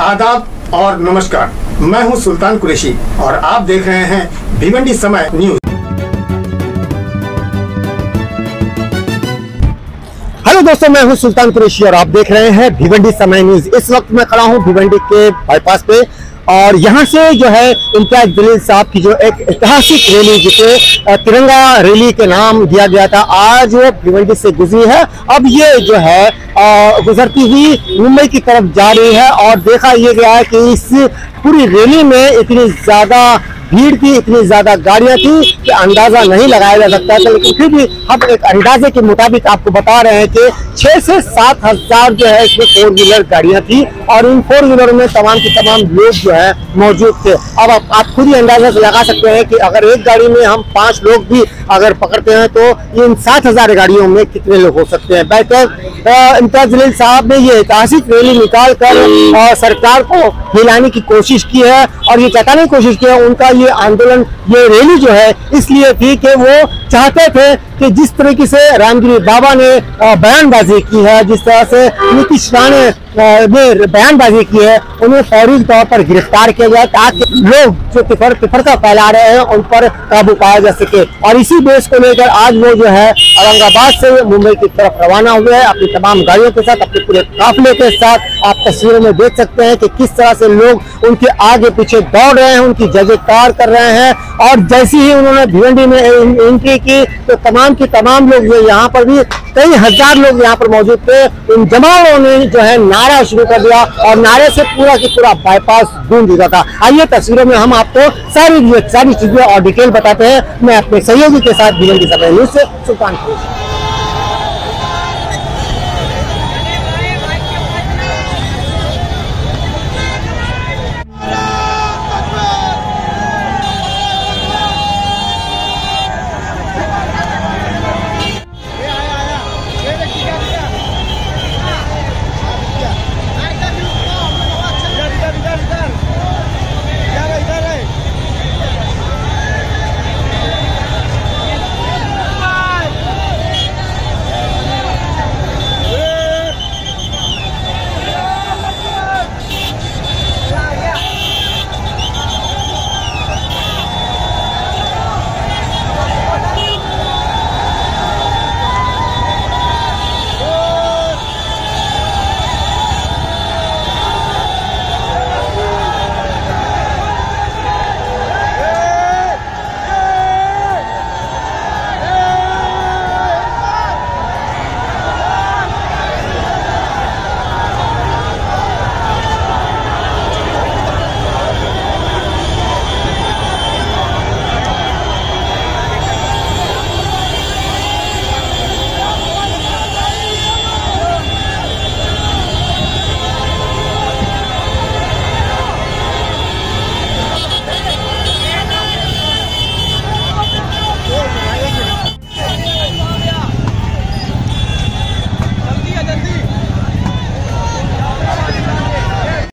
आदाब और नमस्कार। मैं हूँ सुल्तान कुरैशी और आप देख रहे हैं भिवंडी समय न्यूज़। हेलो दोस्तों, मैं हूँ सुल्तान कुरैशी और आप देख रहे हैं भिवंडी समय न्यूज़। इस वक्त मैं खड़ा हूँ भिवंडी के बाईपास पे। और यहाँ से जो है इम्तियाज़ जलील साहब की जो एक ऐतिहासिक रैली जिसे तिरंगा रैली के नाम दिया गया था, आज वो भिवंडी से गुजरी है। अब ये जो है गुजरती हुई मुंबई की तरफ़ जा रही है और देखा ये गया है कि इस पूरी रैली में इतनी ज़्यादा भीड़ थी इतनी ज़्यादा गाड़ियाँ थी कि अंदाज़ा नहीं लगाया जा सकता था लेकिन फिर भी हम एक अंदाजे के मुताबिक आपको बता रहे हैं कि छह से सात हज़ार जो है इसमें फोर व्हीलर गाड़ियाँ थी और इन फोर व्हीलर में तमाम के तमाम लोग जो है मौजूद थे। अब आप, खुद ही अंदाज़ा लगा सकते हैं कि अगर एक गाड़ी में हम पाँच लोग भी अगर पकड़ते हैं तो इन सात हज़ार गाड़ियों में कितने लोग हो सकते हैं? बेहतर इम्तियाज़ जलील साहब ने ये ऐतिहासिक रैली निकाल कर सरकार को हिलाने की कोशिश की है और ये चटाने की कोशिश की है उनका ये आंदोलन ये रैली जो है इसलिए थी कि वो चाहते थे कि जिस तरीके से रामगिरी बाबा ने बयानबाजी की है, जिस तरह से नीतीश राणे ने बयानबाजी की है, उन्हें फौरी तौर पर गिरफ़्तार किया जाए ताकि लोग जो तिफर तिफरका फैला रहे हैं, उन पर काबू पाया जा सके। और इसी देश को लेकर आज वो जो है, औरंगाबाद से मुंबई की तरफ़ रवाना हुए हैं। अपनी तमाम गाड़ियों के साथ, अपने पूरे काफिले के साथ आप तस्वीरों में देख सकते हैं कि किस तरह से लोग उनके आगे पीछे दौड़ रहे हैं, उनकी जयकार कर रहे हैं। और जैसी ही उन्होंने भिवंडी में एंट्री की तो तमाम की तमाम लोग जो यहाँ पर भी कई हज़ार लोग यहाँ पर मौजूद थे। इन जमाओं ने जो है नारा शुरू कर दिया और नारे से पूरा की पूरा बाईपास गूंज दिया था। आइए तस्वीरों में हम आपको सारी सारी चीज़ें और डिटेल बताते हैं। मैं अपने सहयोगी के साथ जीवन की सफ़ाई न्यूज़ से सुल्तान